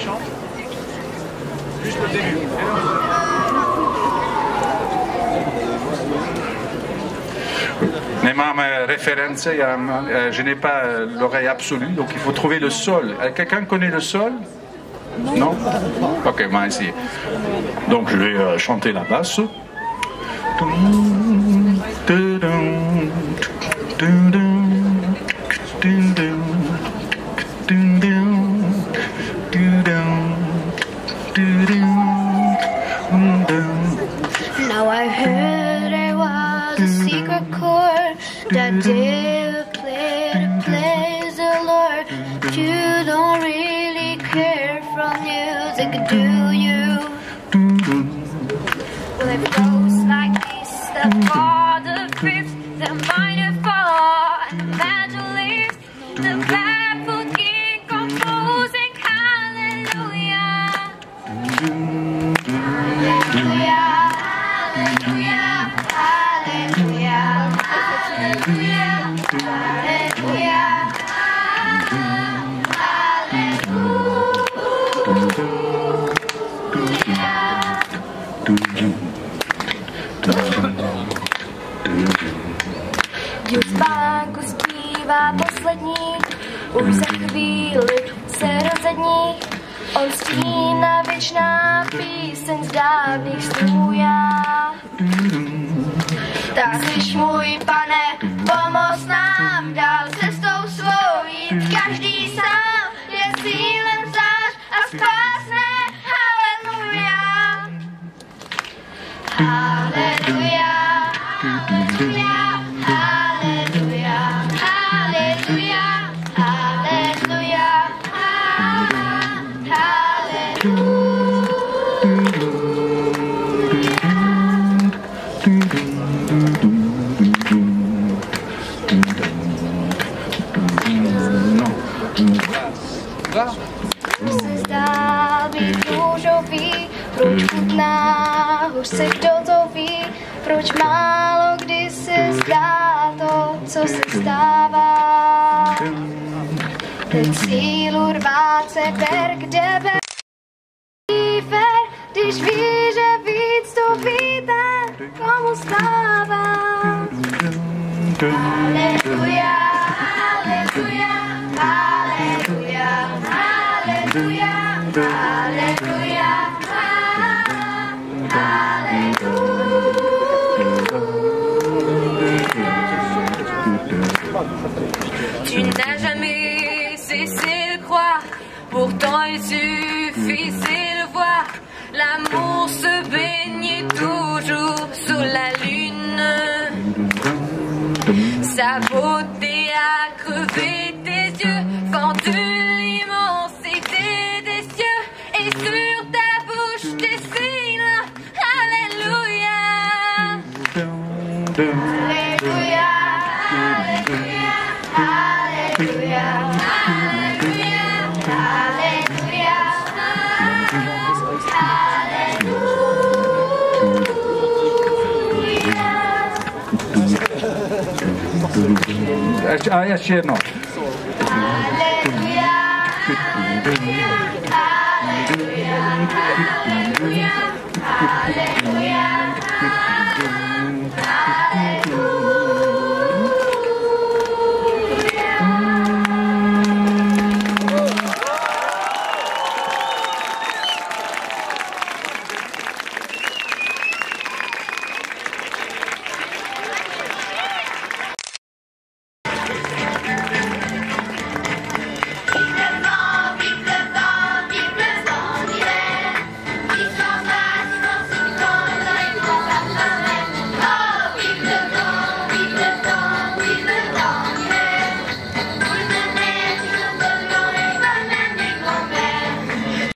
Chante Juste le début. Eh, je n'ai pas euh, l'oreille absolue, donc il faut trouver le sol. Euh, Quelqu'un connaît le sol? Non Ok, on va essayer. Donc je vais euh, chanter la basse. Now I heard there was a secret chord that David played to please the Lord. But you don't really care for music, do you? Well, it goes like this: the four, the fifth, the minor hallelujah, hallelujah, hallelujah, Kdo spánku zpívá poslední, už za chvíli se rozední. On stína věčná píseň z dávných snů. Tak slyš můj pane, pomoz nám dál cestou svou jít každý sám. Je sílem zář a spásné. Haleluja, haleluja, haleluja, se zdá být růžový, proč chutná hořce, kdo to ví, proč málo kdy se zdá to, co se stává. Ten sílu rvát se ber, kde ber když ví, že víc to víte, komu stává. Haleluja, de croire, pourtant il suffisait de voir l'amour se baigner toujours sous la lune. Sa beauté a crevé tes yeux, de l'immensité des cieux, et sur ta bouche des signes. Alléluia. Haleluja, Ještě, A jeszcze jedno. Hallelujah, hallelujah, hallelujah.